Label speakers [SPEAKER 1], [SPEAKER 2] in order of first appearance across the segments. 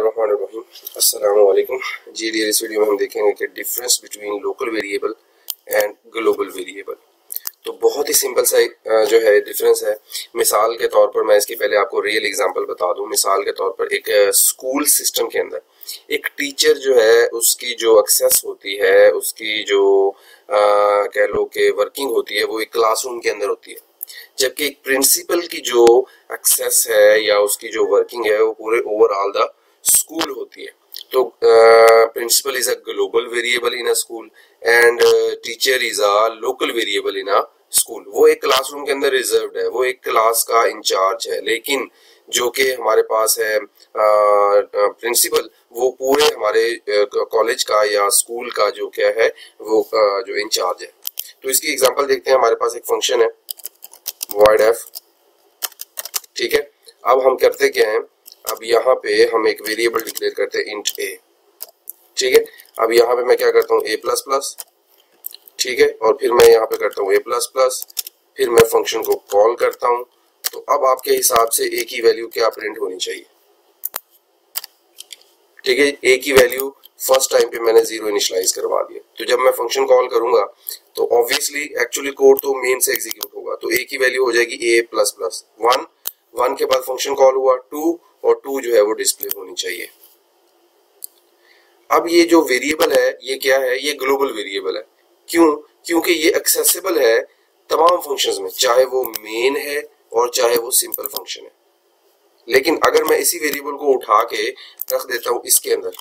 [SPEAKER 1] अस्सलाम जी डियर इस वीडियो में हम देखेंगे कि difference between local variable and global variable तो बहुत ही सिंपल सा जो है डिफरेंस है। मिसाल के तौर पर मैं इसकी पहले आपको रियल एग्जांपल बता दूँ। मिसाल के तौर पर एक स्कूल सिस्टम के अंदर एक टीचर जो है, उसकी जो एक्सेस होती है, उसकी जो कह लो कि वर्किंग होती है, वो एक क्लासरूम के अंदर होती है। जबकि एक प्रिंसिपल की जो एक्सेस है या उसकी जो वर्किंग है, वो पूरे ओवरऑल द स्कूल होती है। तो principal is a global variable in a school and teacher is a local variable in a school वो एक क्लासरूम के अंदर रिज़र्व है। वो एक क्लास का इंचार्ज है। लेकिन जो कि हमारे पास है प्रिंसिपल वो पूरे हमारे कॉलेज का या स्कूल का जो क्या है वो आ, जो इंचार्ज है। तो इसकी एग्जांपल देखते हैं। हमारे पास एक फ़ंक्शन है वॉइड एफ़ ठीक है? अब हम करते क्या हैं? अब यहाँ पे हम एक वेरिएबल डिक्लेयर करते हैं इंट ए ठीक है? अब यहाँ पे मैं क्या करता हूँ? ए प्लस प्लस ठीक है? और फिर मैं यहाँ पे करता हूँ ए प्लस प्लस फिर मैं फ़ंक्शन को कॉल करता हूँ। तो अब आपके हिसाब से ए की वैल्यू क्या प्रिंट होनी चाहिए? ठीक है? ए की वैल्यू फ़र्स्ट टाइम पे मैंने ज़ीरो इनिशलाइज करवा दिया। तो जब मैं फ़ंक्शन कॉल करूँगा तो ऑब्वियसली एक्चुअली कोड तो मेन से एग्जीक्यूट होगा। तो ए की वैल्यू हो जाएगी a plus plus one one के बाद फ़ंक्शन कॉल हुआ। टू और टू जो है वो डिस्प्ले होनी चाहिए। अब ये जो वेरिएबल है, ये क्या है? ये ग्लोबल वेरिएबल है। क्यों? क्योंकि ये एक्सेसिबल है तमाम फ़ंक्शंस में, चाहे वो मेन है और चाहे वो सिंपल फ़ंक्शन है। लेकिन अगर मैं इसी वेरिएबल को उठा के रख देता हूँ इसके अंदर,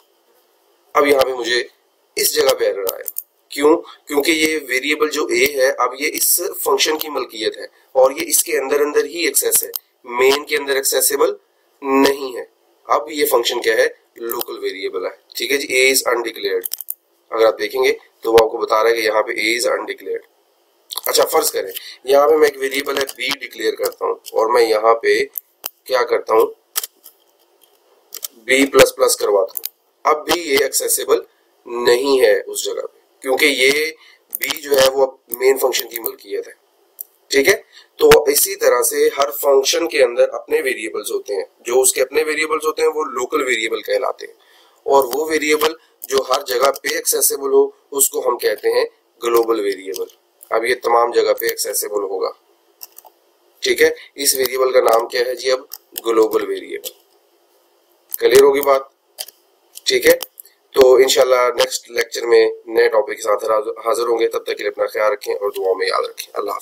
[SPEAKER 1] अब यहाँ पे मुझे इस जगह पे एरर आया। क्यों? क्योंकि ये वेरिएबल जो ए है, अब ये इस फ़ंक्शन की मलकियत है और ये इसके अंदर अंदर ही एक्सेस है। मेन के अंदर एक्सेसिबल नहीं है। अब ये फ़ंक्शन क्या है? लोकल वेरिएबल है। ठीक है जी? ए इज़ अनडिक्लेयर्ड अगर आप देखेंगे तो वो आपको बता रहा है कि यहाँ पे ए इज़ अनडिक्लेयर्ड अच्छा फ़र्ज़ करें, यहाँ पे मैं एक वेरिएबल है बी डिक्लेयर करता हूँ, और मैं यहाँ पे क्या करता हूँ? बी प्लस प्लस करवाता हूँ। अब भी ये एक्सेसिबल नहीं है उस जगह पे, क्योंकि ये बी जो है, वो अब मेन फ़ंक्शन की मलकियत है। ठीक है? तो इसी तरह से हर फ़ंक्शन के अंदर अपने वेरिएबल्स होते हैं। जो उसके अपने वेरिएबल्स होते हैं, वो लोकल वेरिएबल कहलाते हैं। और वो वेरिएबल जो हर जगह पे एक्सेसिबल हो, उसको हम कहते हैं ग्लोबल वेरिएबल अब ये तमाम जगह पे एक्सेसिबल होगा। ठीक है? इस वेरिएबल का नाम क्या है जी अब? ग्लोबल वेरिएबल क्लियर होगी बात? ठीक है? तो इनशाला नेक्स्ट लेक्चर में नए टॉपिक के साथ हाजिर होंगे। तब तक के लिए अपना ख्याल रखें और दुआ में याद रखें। अल्लाह